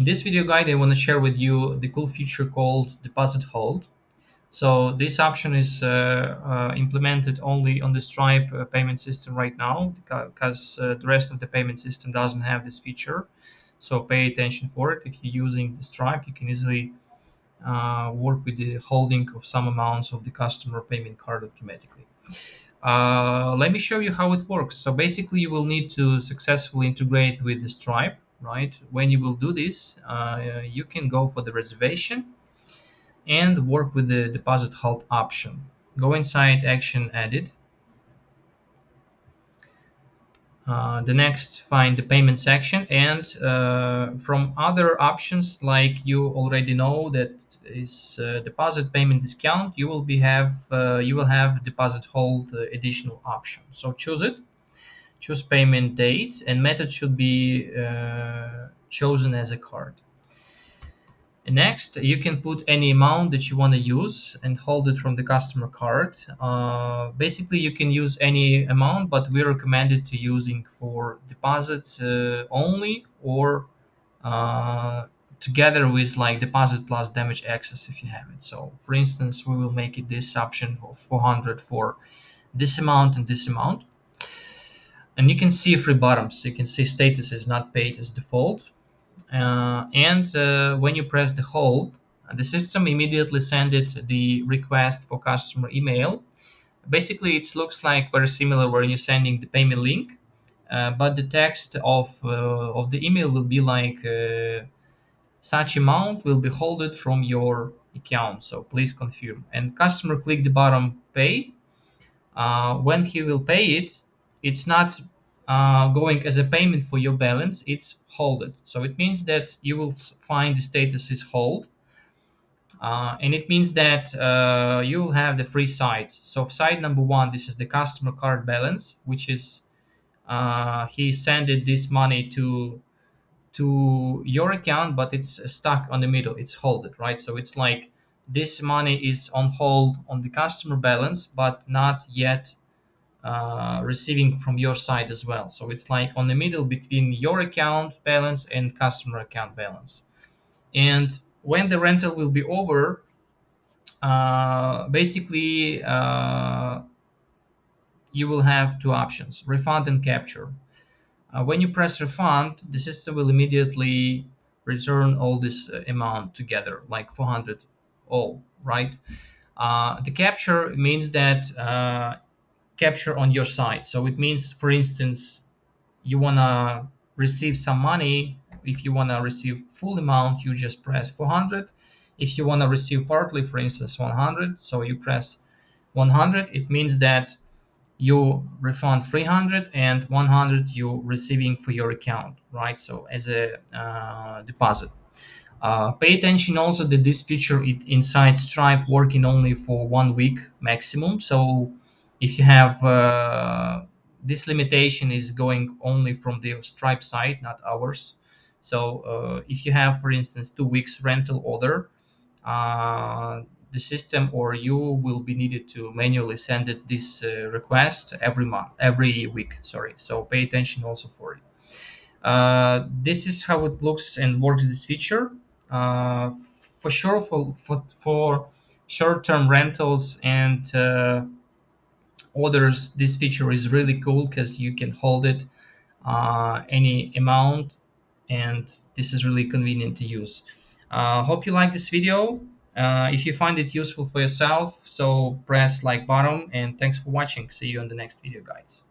In this video guide, I want to share with you the cool feature called deposit hold. So this option is uh, uh, implemented only on the Stripe uh, payment system right now because uh, the rest of the payment system doesn't have this feature. So pay attention for it. If you're using the Stripe, you can easily uh, work with the holding of some amounts of the customer payment card automatically. Uh, let me show you how it works. So basically, you will need to successfully integrate with the Stripe right? When you will do this, uh, you can go for the reservation and work with the deposit hold option. Go inside action added. Uh, the next find the payment section and uh, from other options like you already know that is uh, deposit payment discount you will be have uh, you will have deposit hold uh, additional option so choose it choose payment date and method should be uh, chosen as a card. Next, you can put any amount that you want to use and hold it from the customer card. Uh, basically, you can use any amount, but we recommend it to using for deposits uh, only or uh, together with like deposit plus damage excess if you have it. So for instance, we will make it this option of 400 for this amount and this amount and you can see three bottoms. You can see status is not paid as default. Uh, and uh, when you press the hold, the system immediately sends it the request for customer email. Basically, it looks like very similar when you're sending the payment link, uh, but the text of uh, of the email will be like uh, such amount will be holded from your account. So please confirm. And customer click the bottom pay. Uh, when he will pay it, it's not uh, going as a payment for your balance, it's holded. So it means that you will find the status is hold. Uh, and it means that uh, you'll have the three sides. So side number one, this is the customer card balance, which is uh, he sent this money to to your account, but it's stuck on the middle. It's holded, right? So it's like this money is on hold on the customer balance, but not yet uh, receiving from your side as well. So it's like on the middle between your account balance and customer account balance. And when the rental will be over, uh, basically uh, you will have two options, refund and capture. Uh, when you press refund, the system will immediately return all this uh, amount together, like 400 all, right? Uh, the capture means that capture on your side. So it means, for instance, you want to receive some money. If you want to receive full amount, you just press 400. If you want to receive partly, for instance, 100, so you press 100. It means that you refund 300 and 100 you receiving for your account, right? So as a uh, deposit. Uh, pay attention also that this feature it inside Stripe working only for one week maximum. So if you have uh, this limitation is going only from the Stripe side, not ours. So uh, if you have, for instance, two weeks rental order, uh, the system or you will be needed to manually send it this uh, request every month, every week. Sorry. So pay attention also for it. Uh, this is how it looks and works. This feature, uh, for sure, for for, for short-term rentals and orders this feature is really cool because you can hold it uh, any amount and this is really convenient to use. Uh, hope you like this video. Uh, if you find it useful for yourself so press like button and thanks for watching. See you on the next video guys